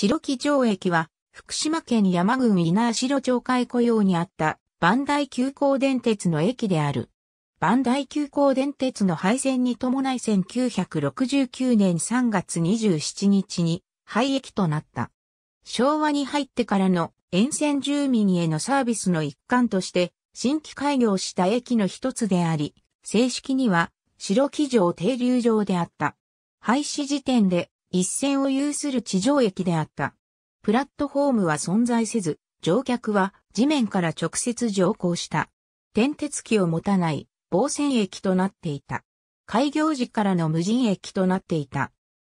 白木城駅は、福島県山郡稲城町海古用にあった磐梯急行電鉄の駅である。磐梯急行電鉄の廃線に伴い1969年3月27日に廃駅となった。昭和に入ってからの沿線住民へのサービスの一環として新規開業した駅の一つであり、正式には白木城停留場であった。廃止時点で一線を有する地上駅であった。プラットフォームは存在せず、乗客は地面から直接乗降した。電鉄機を持たない防線駅となっていた。開業時からの無人駅となっていた。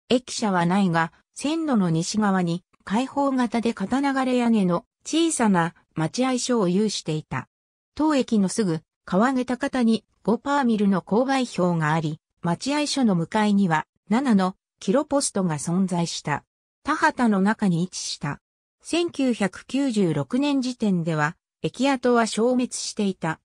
駅舎はないが、線路の西側に開放型で片流れ屋根の小さな待合所を有していた。当駅のすぐ川桁方に5パーミルの勾配表があり、待合所の向かいには7のキロポストが存在した。田畑の中に位置した。1996年時点では駅跡は消滅していた。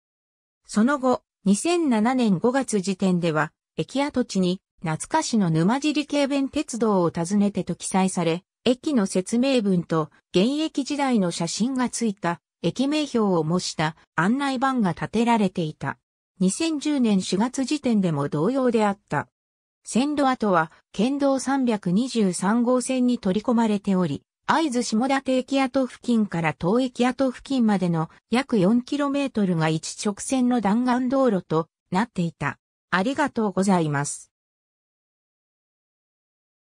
その後、2007年5月時点では、駅跡地に懐かしの沼尻軽便鉄道を訪ねてと記載され、駅の説明文と現役時代の写真がついた駅名標を模した案内板が立てられていた。2010年4月時点でも同様であった。線路跡は県道323号線に取り込まれており、会津下館駅跡付近から東駅跡付近までの約 4km が一直線の弾丸道路となっていた。ありがとうございます。